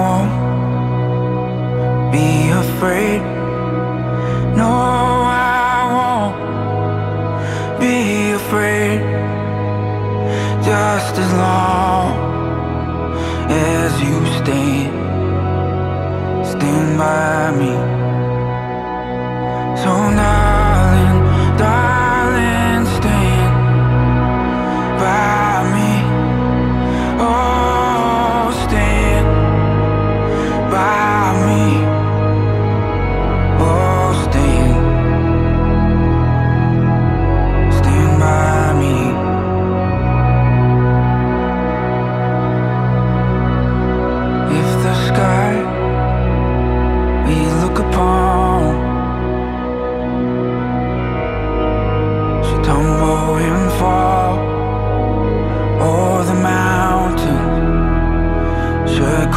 won't be afraid. No, I won't be afraid. Just as long upon. Should tumble and fall, or the mountains should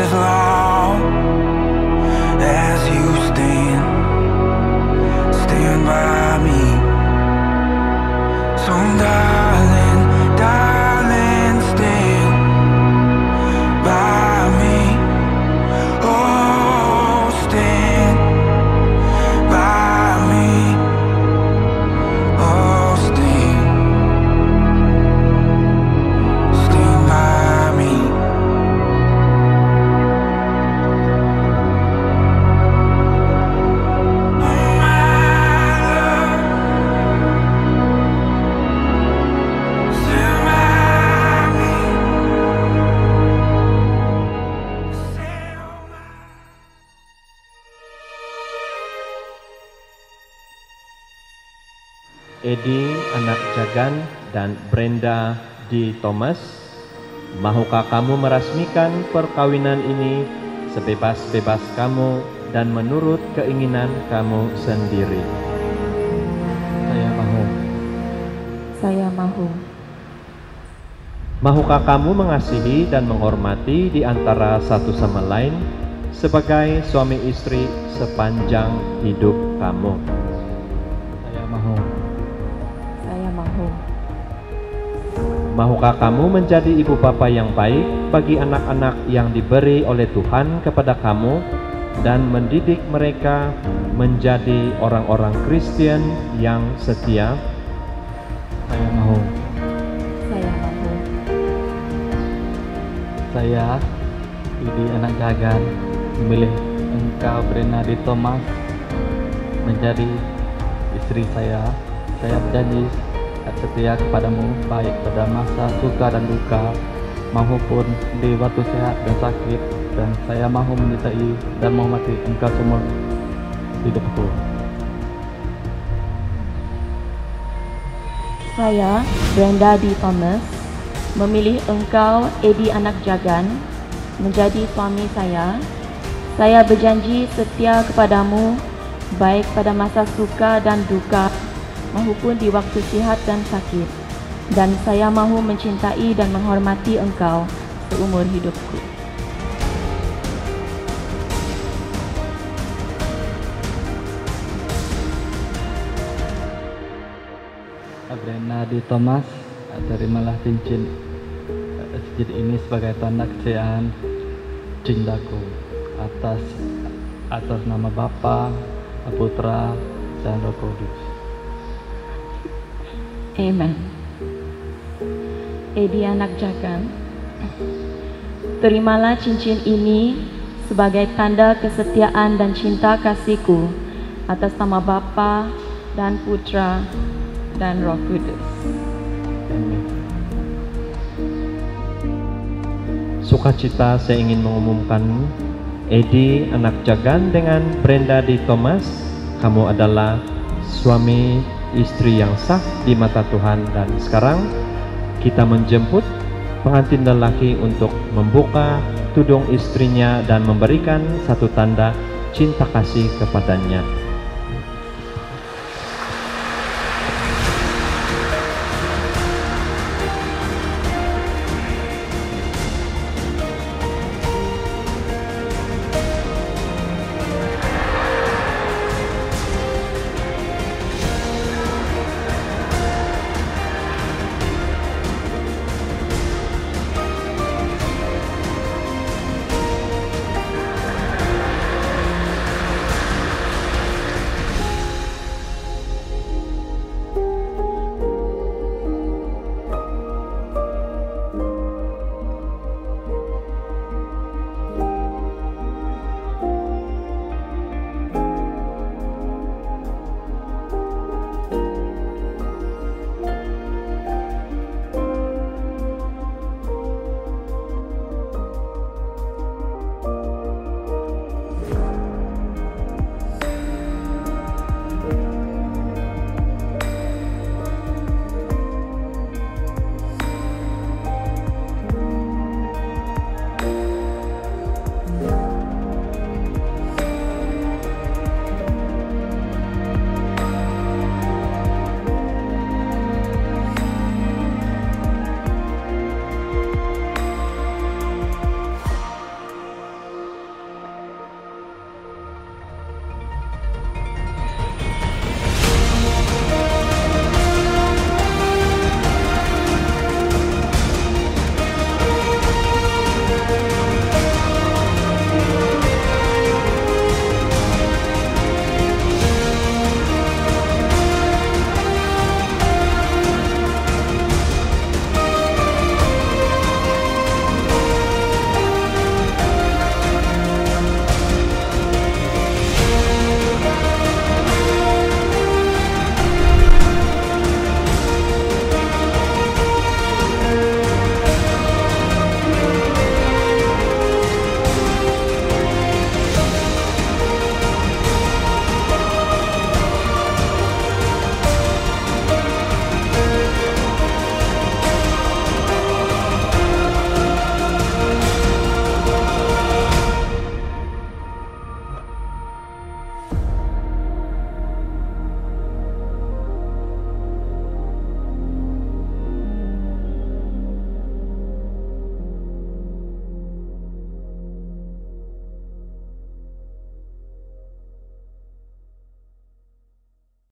live long. Edi anak Jagan dan Brenda D. Thomas, mahukah kamu merasmikan perkawinan ini sebebas-bebas kamu dan menurut keinginan kamu sendiri? Saya mahu. Saya mahu. Mahukah kamu mengasihi dan menghormati di antara satu sama lain sebagai suami istri sepanjang hidup kamu? Mahukah kamu menjadi ibu bapa yang baik bagi anak-anak yang diberi oleh Tuhan kepada kamu dan mendidik mereka menjadi orang-orang Kristen yang setia? Saya mahu. Saya mahu. Saya, Idi anak Jagan, memilih engkau Brenadi Thomas menjadi istri saya. Saya berjanji setia kepadamu baik pada masa suka dan duka maupun di waktu sehat dan sakit dan saya mahu menyertai dan menghormati engkau semua hidupku. Saya, Brenda D. Thomas, memilih engkau, Edi Anak Jagan, menjadi suami saya. Saya berjanji setia kepadamu, baik pada masa suka dan duka, maupun di waktu sihat dan sakit. Dan saya mahu mencintai dan menghormati engkau seumur hidupku. Abrena di Thomas, terimalah cincin eh, cincin ini sebagai tanda kesetiaan cintaku atas atas nama Bapa, Putra, dan Roh Kudus. Amen. Edi anak jagan, terimalah cincin ini sebagai tanda kesetiaan dan cinta kasihku atas nama Bapa dan Putra dan Roh Kudus. Sukacita saya ingin mengumumkan Edi anak Jagan dengan Brenda di Thomas kamu adalah suami istri yang sah di mata Tuhan dan sekarang kita menjemput pengantin lelaki untuk membuka tudung istrinya dan memberikan satu tanda cinta kasih kepadanya.